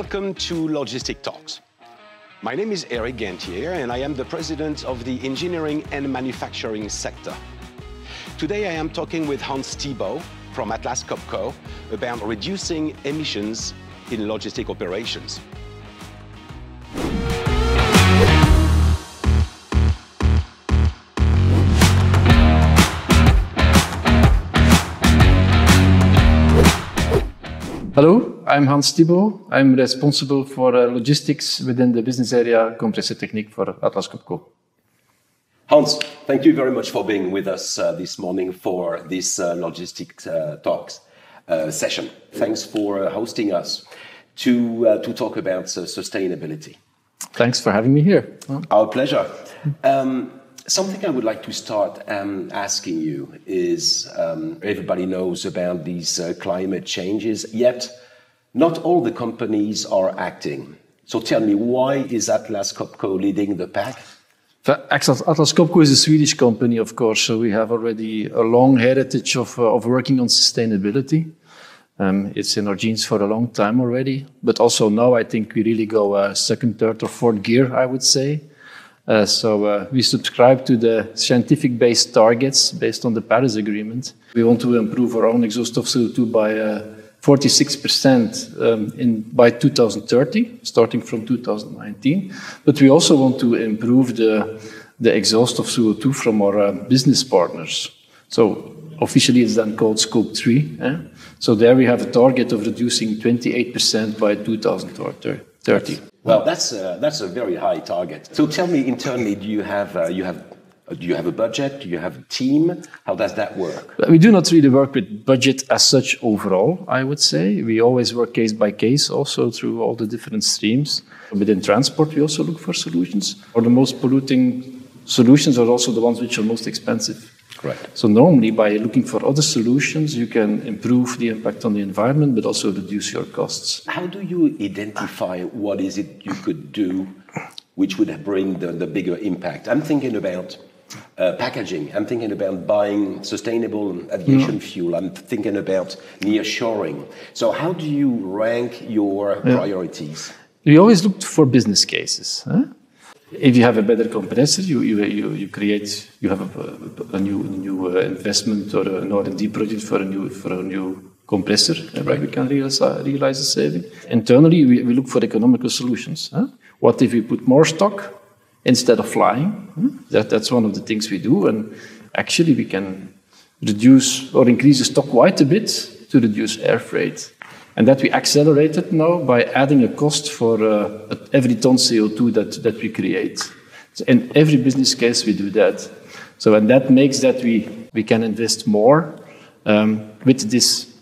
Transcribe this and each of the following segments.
Welcome to Logistic Talks. My name is Eric Gantier, and I am the president of the engineering and manufacturing sector. Today, I am talking with Hans Thibault from Atlas Copco about reducing emissions in logistic operations. Hello, I'm Hans Thibault. I'm responsible for uh, logistics within the business area Compressor Technique for Atlas Copco. Hans, thank you very much for being with us uh, this morning for this uh, logistics uh, talks uh, session. Thanks for uh, hosting us to, to talk about sustainability. Thanks for having me here. Our pleasure. Um, something I would like to start um, asking you is um, everybody knows about these uh, climate changes, yet not all the companies are acting. So tell me, why is Atlas Copco leading the pack? Atlas Copco is a Swedish company, of course, so we have already a long heritage of, uh, of working on sustainability. Um, it's in our genes for a long time already, but also now I think we really go uh, second, third, or fourth gear, I would say. Uh, so uh, we subscribe to the scientific-based targets based on the Paris Agreement. We want to improve our own exhaust of CO2 by 46% uh, um, in, by 2030, starting from 2019. But we also want to improve the, the exhaust of CO2 from our uh, business partners. So officially it's then called Scope 3. Eh? So there we have a target of reducing 28% by 2030. Well, that's a, that's a very high target. So tell me internally, do you have uh, you have do you have a budget? Do you have a team? How does that work? We do not really work with budget as such overall, I would say. We always work case by case, also through all the different streams. Within transport, we also look for solutions. Or the most polluting solutions are also the ones which are most expensive. Correct. So normally, by looking for other solutions, you can improve the impact on the environment, but also reduce your costs. How do you identify what is it you could do which would bring the, the bigger impact? I'm thinking about uh, packaging. I'm thinking about buying sustainable aviation mm. fuel. I'm thinking about nearshoring. So, how do you rank your yeah. priorities? We always look for business cases. Huh? If you have a better compressor, you, you, you, you create, you have a, a new, new uh, investment or an R&D project for a new, for a new compressor, right. where we can realize, uh, realize a saving. Internally, we, we look for economical solutions. Huh? What if we put more stock instead of flying? Hmm? That, that's one of the things we do, and actually we can reduce or increase the stock quite a bit to reduce air freight. And that we accelerated now by adding a cost for uh, every ton CO2 that, that we create. So in every business case, we do that. So, and that makes that we, we can invest more um, with, this,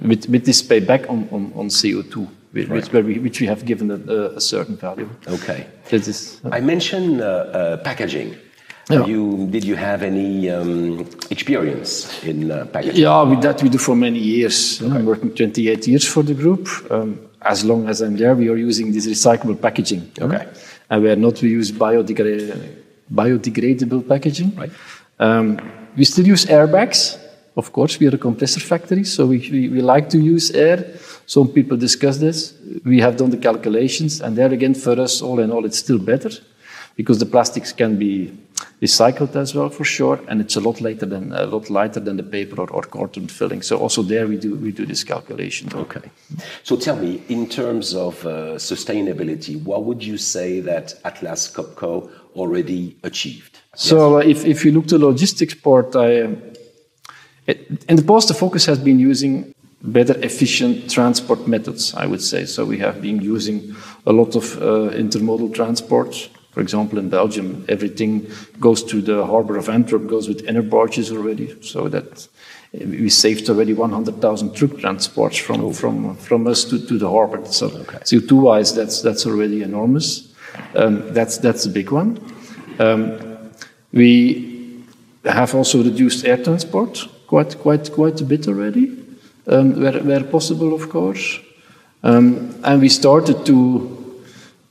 with, with this payback on, on, on CO2. Which, right. we, which we have given a, a certain value. Okay. Is, uh, I mentioned uh, uh, packaging. Yeah. You, did you have any um, experience in uh, packaging? Yeah, with that we do for many years. Okay. I'm working 28 years for the group. Um, as long as I'm there, we are using this recyclable packaging. Okay. And we are not, we use biodegra biodegradable packaging. Right. Um, we still use airbags. Of course, we are a compressor factory, so we, we, we like to use air. Some people discuss this. We have done the calculations, and there again, for us, all in all, it's still better because the plastics can be recycled as well for sure, and it's a lot lighter than a lot lighter than the paper or, or carton filling. So also there we do we do this calculation. Okay. So tell me, in terms of uh, sustainability, what would you say that Atlas Copco already achieved? So yes. uh, if if you look to logistics part, I, uh, it, in the past the focus has been using better efficient transport methods. I would say so. We have been using a lot of uh, intermodal transport for example, in Belgium, everything goes to the harbor of Antwerp, goes with inner barges already, so that we saved already 100,000 truck transports from, oh. from, from us to, to the harbor. So okay. CO2-wise, that's, that's already enormous. Um, that's, that's a big one. Um, we have also reduced air transport quite, quite, quite a bit already, um, where, where possible, of course. Um, and we started to,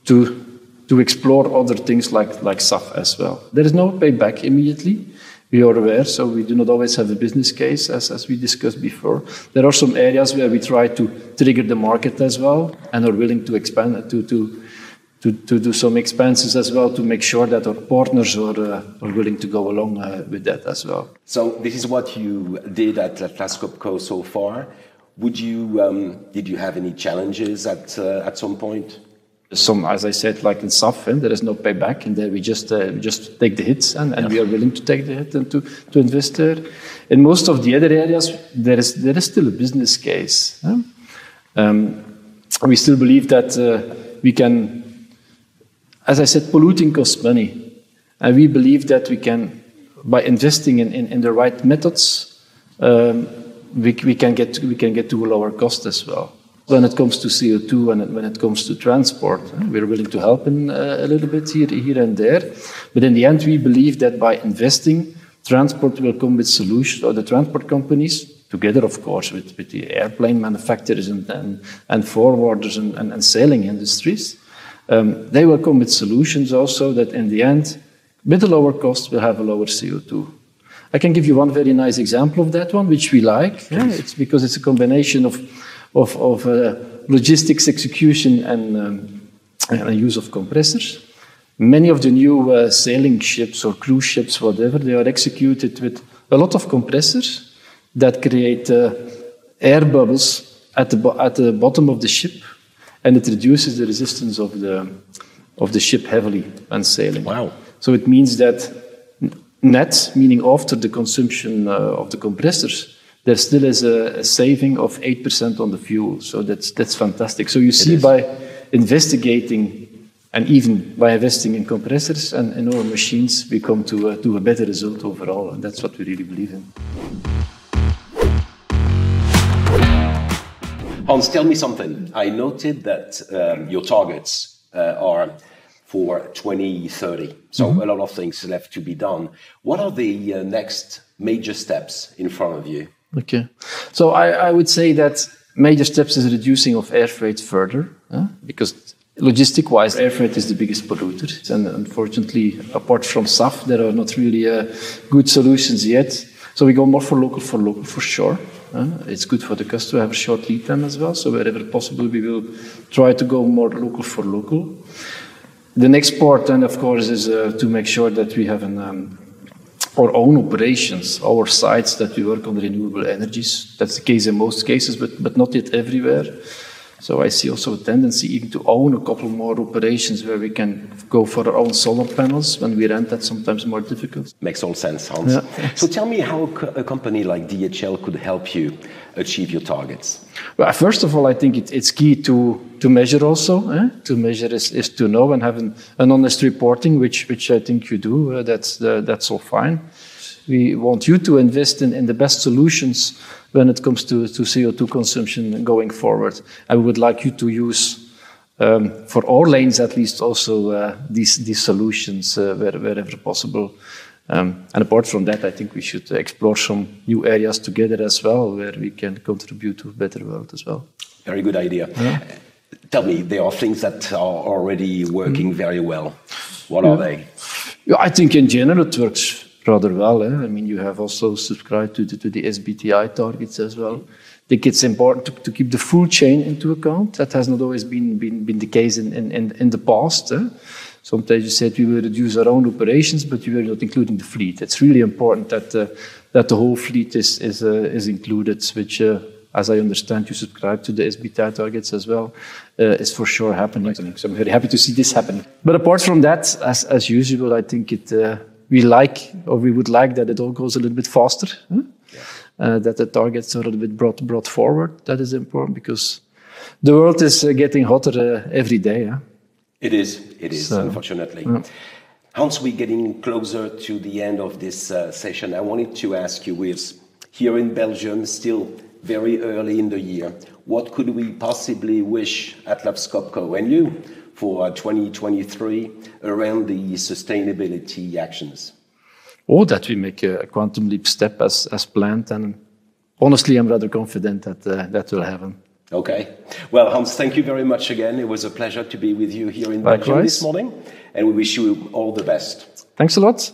to to explore other things like, like SAF as well. There is no payback immediately. we are aware, so we do not always have a business case, as, as we discussed before. There are some areas where we try to trigger the market as well and are willing to expand, to, to, to, to do some expenses as well to make sure that our partners are, uh, are willing to go along uh, with that as well. So this is what you did at Atlas so far. Would you, um, did you have any challenges at, uh, at some point? Some, as I said, like in SAF, and there is no payback, and there we just uh, we just take the hits, and, and we are willing to take the hit and to, to invest there. In most of the other areas, there is there is still a business case. Huh? Um, we still believe that uh, we can, as I said, polluting costs money, and we believe that we can, by investing in, in, in the right methods, um, we, we can get we can get to a lower cost as well when it comes to CO2 and when it comes to transport. We're willing to help in uh, a little bit here, here and there. But in the end, we believe that by investing, transport will come with solutions, or the transport companies, together, of course, with, with the airplane manufacturers and, and, and forwarders and, and, and, sailing industries. Um, they will come with solutions also that in the end, with a lower cost, we'll have a lower CO2. I can give you one very nice example of that one, which we like. Yeah, it's because it's a combination of of, of uh, logistics execution and, um, and use of compressors. Many of the new uh, sailing ships or cruise ships, whatever, they are executed with a lot of compressors that create uh, air bubbles at the, at the bottom of the ship, and it reduces the resistance of the, of the ship heavily when sailing. Wow. So it means that net, meaning after the consumption uh, of the compressors, there still is a, a saving of 8% on the fuel. So that's, that's fantastic. So you see by investigating and even by investing in compressors and in our machines, we come to, uh, to a better result overall. And that's what we really believe in. Hans, tell me something. I noted that um, your targets uh, are for 2030. So mm-hmm. a lot of things left to be done. What are the uh, next major steps in front of you? Okay. So I, I would say that major steps is reducing of air freight further, huh? because logistic wise, air freight is the biggest polluter. And unfortunately, apart from SAF, there are not really uh, good solutions yet. So we go more for local for local for sure. Uh, it's good for the customer to have a short lead time as well. So wherever possible, we will try to go more local for local. The next part, then, of course, is uh, to make sure that we have an um, our own operations, our sites that we work on renewable energies. That's the case in most cases, but, but not yet everywhere. So I see also a tendency even to own a couple more operations where we can go for our own solar panels. When we rent, that's sometimes more difficult. Makes all sense, Hans. Yeah. So tell me how a company like DHL could help you achieve your targets. Well, first of all, I think it, it's key to, to measure also. Eh? To measure is, is to know and have an, an honest reporting, which, which I think you do. Uh, that's, that's all fine. We want you to invest in, in the best solutions when it comes to, to CO2 consumption going forward. I would like you to use, um, for all lanes at least, also uh, these, these solutions uh, where, wherever possible. Um, and apart from that, I think we should explore some new areas together as well, where we can contribute to a better world as well. Very good idea. Yeah. Tell me, there are things that are already working mm. very well. What yeah. are they? Yeah, I think in general it works rather well. Eh? I mean, you have also subscribed to the, to the SBTI targets as well. I think it's important to, to, keep the full chain into account. That has not always been, been, been the case in, in, in the past. Eh? Sometimes you said we will reduce our own operations, but you are not including the fleet. It's really important that, uh, that the whole fleet is, is, uh, is included, which, uh, as I understand, you subscribe to the SBTI targets as well, uh, is for sure happening. So I'm very happy to see this happening. But apart from that, as, as usual, I think it uh, we like or we would like that it all goes a little bit faster. Huh? Yeah. Uh, that the targets are a little bit brought brought forward. That is important because the world is uh, getting hotter uh, every day. Huh? It is. It is. So, unfortunately. Yeah. Hans, we're getting closer to the end of this uh, session. I wanted to ask you, with here in Belgium, still very early in the year, what could we possibly wish Atlas Copco and you for 2023 around the sustainability actions? Or that we make a quantum leap step as, as planned. And honestly, I'm rather confident that uh, that will happen. Okay. Well, Hans, thank you very much again. It was a pleasure to be with you here in Belgium this morning, and we wish you all the best. Thanks a lot.